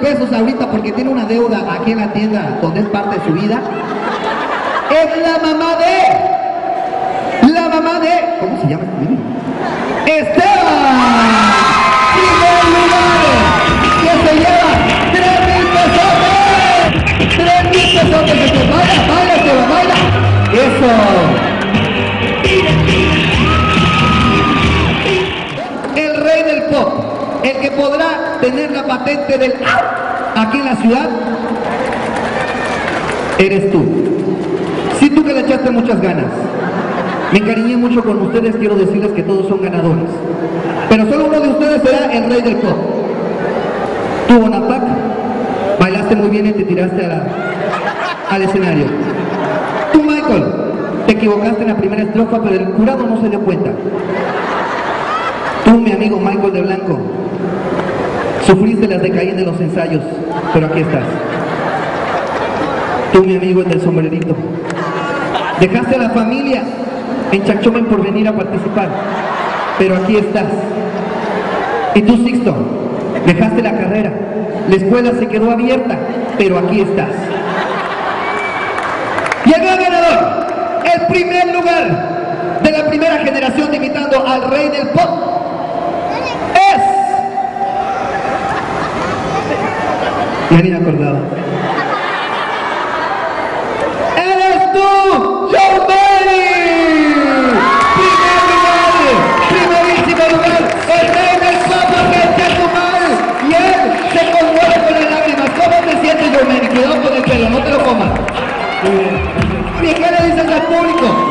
pesos ahorita porque tiene una deuda aquí en la tienda donde es parte de su vida, es la mamá de, la mamá de, ¿cómo se llama este niño? Esteban. Primer lugar, que se lleva tener la patente del ¡au! aquí en la ciudad, eres tú. Si tú que le echaste muchas ganas, me encariñé mucho con ustedes, quiero decirles que todos son ganadores. Pero solo uno de ustedes será el rey del pop. Tú, Bonaparte, bailaste muy bien y te tiraste a la- al escenario. Tú, Michael, te equivocaste en la primera estrofa, pero el jurado no se dio cuenta. Tú, mi amigo Michael de Blanco, sufriste las decaídas de los ensayos, pero aquí estás. Tú, mi amigo el del sombrerito, dejaste a la familia en Chachomen por venir a participar, pero aquí estás. Y tú, Sixto, dejaste la carrera, la escuela se quedó abierta, pero aquí estás. Llegó el ganador, el primer lugar de la primera generación de imitando al rey del pop. Ya ni acordaba. ¡Eres tú, John ¡Primer lugar! ¡Primerísimo lugar! ¡El rey del pop porque es tu madre! Y él se conmueve con las lágrimas. ¿Cómo te sientes, John Cuidado con el pelo, no te lo comas. ¿Y qué le dices al público?